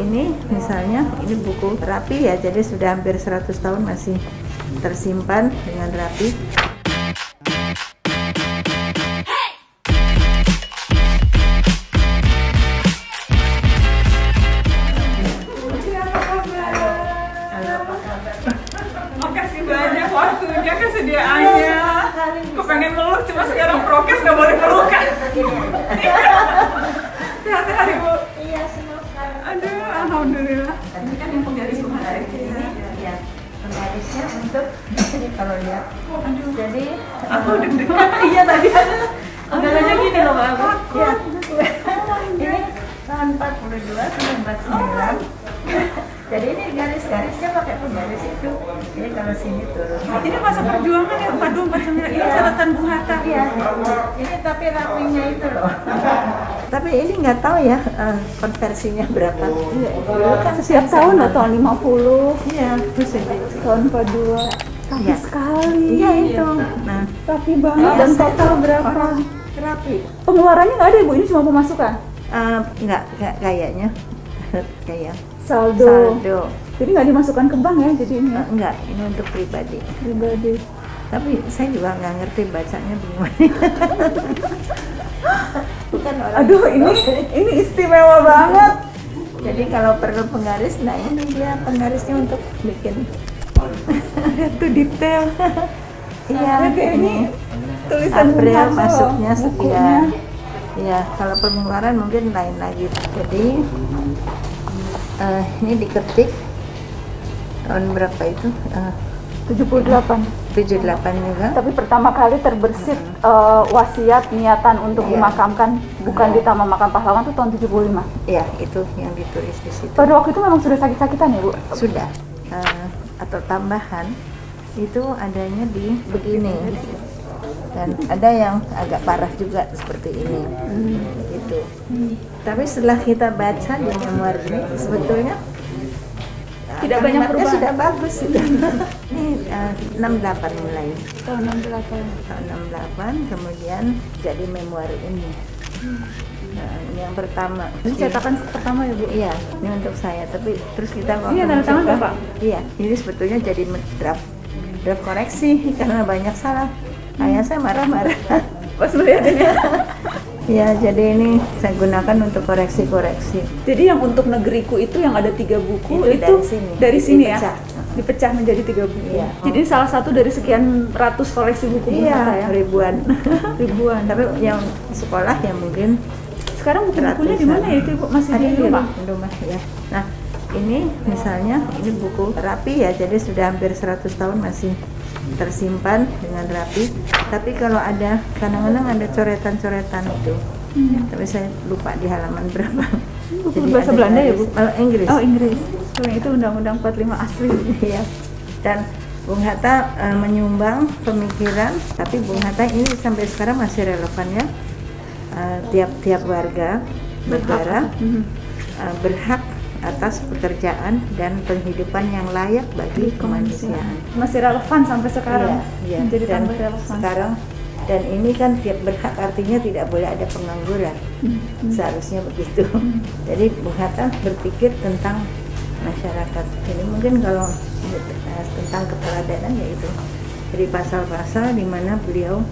ini misalnya ini buku rapi ya, jadi sudah hampir 100 tahun masih tersimpan dengan rapi. Makasih banyak waktunya kesediaannya. Aku pengen meluk, cuma sekarang prokes nggak boleh melukan. Ini kalau lihat. Aduh, Jadi aku deg-degan. Iya tadi ada. Undangannya gini loh Mbak. Takut. Ya. Ini tahun 42 sampai 49. Jadi ini garis-garisnya pakai penggaris itu. Jadi kalau sini turun. Ini masa perjuangan ya 42 49 ini catatan Bung Hatta. Iya. Ini tapi rapinya itu loh. tapi ini nggak tahu ya eh, konversinya berapa. Iya, dulu kan Setiap tahun loh tahun 50, Iya, terus ini. tahun 42. Rapi Iya. sekali. Iya itu. Nah, Rapi banget. Dan total berapa? rapi. Pengeluarannya nggak ada ibu, ini cuma pemasukan. Eh, nggak, nggak kayaknya. Kayak Saldo. saldo. Jadi nggak dimasukkan ke bank ya, jadi ini ya, Eh, enggak, ini untuk pribadi. pribadi. Tapi saya juga nggak ngerti bacanya bagaimana. Bukan orang. Aduh, ini ini istimewa banget. Jadi kalau perlu penggaris, nah ini dia penggarisnya untuk bikin. Lihat tuh detail. Iya, Lihat ya, ini tulisan April masuknya sekian. Iya, kalau pengeluaran mungkin lain lagi. Jadi eh, ini diketik tahun berapa itu? Eh, 78. 78 juga. Tapi pertama kali terbersit eh, wasiat niatan untuk Iya. dimakamkan bukan di Taman Makam Pahlawan itu tahun 75. Iya, itu yang ditulis di situ. Pada waktu itu memang sudah sakit-sakitan ya, Bu? sudah eh, atau tambahan itu adanya di begini. Dan ada yang agak parah juga seperti ini. Gitu. Tapi setelah kita baca di memoir ini sebetulnya eh, Tidak banyak perubahan. sudah bagus. Sudah ini eh, 68 mulai. Tahun 68. tahun 68 kemudian jadi memoir ini Nah, ini yang pertama Ini cetakan pertama ya, Bu? Iya, ini untuk saya. Tapi terus kita waktu Ini tanda tangan Bapak? Iya, ini sebetulnya jadi draft draft koreksi karena banyak salah. Ayah saya marah-marah. Pas melihat ini. Iya, jadi ini saya gunakan untuk koreksi-koreksi. Jadi yang untuk negeriku itu yang ada tiga buku Itu itu, dari sini. dari sini ya, Dipecah. menjadi tiga buku. Iya. Jadi ini salah satu dari sekian ratus koleksi buku Bung Hatta ya, Iya, ribuan. ribuan. Tapi yang sekolah ya mungkin Sekarang buku-bukunya di mana ya itu Ibu? Masih ada di rumah? Di rumah ya. Nah, ini misalnya ini buku rapi ya, jadi sudah hampir 100 tahun masih tersimpan dengan rapi. Tapi kalau ada kadang-kadang ada coretan-coretan itu. Tapi saya lupa di halaman berapa. Hmm. Buku Jadi bahasa Belanda ya, Bu? Oh, Inggris. Oh Inggris. Yang itu Undang-Undang 45 asli. Iya. Dan Bung Hatta eh, menyumbang pemikiran, tapi Bung Hatta ini sampai sekarang masih relevan ya. Eh, Tiap-tiap warga negara eh, berhak atas pekerjaan dan penghidupan yang layak bagi kemanusiaan. Masih relevan sampai sekarang. Iya, iya. Dan tambah relevan. sekarang dan ini kan tiap berhak artinya tidak boleh ada pengangguran. Mhm. Seharusnya begitu. Jadi Bung Hatta berpikir tentang masyarakat. Jadi mungkin kalau eh, tentang keteladanan yaitu jadi pasal-pasal di mana beliau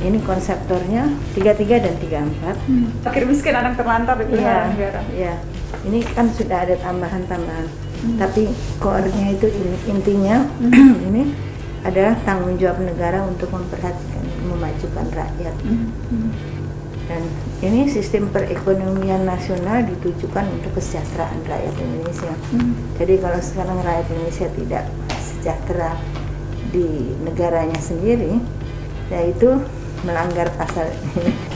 ini konseptornya 33 dan 34 Hmm. Fakir miskin anak terlantar di pilihan negara. iya. Ini kan sudah ada tambahan-tambahan. Hmm. Tapi core-nya itu ini- intinya ini adalah tanggung jawab negara untuk memperhatikan, memajukan rakyat. Mhm. Mhm. Dan ini sistem perekonomian nasional ditujukan untuk kesejahteraan rakyat Indonesia. Hmm. Jadi kalau sekarang rakyat Indonesia tidak sejahtera di negaranya sendiri, yaitu melanggar pasal ini.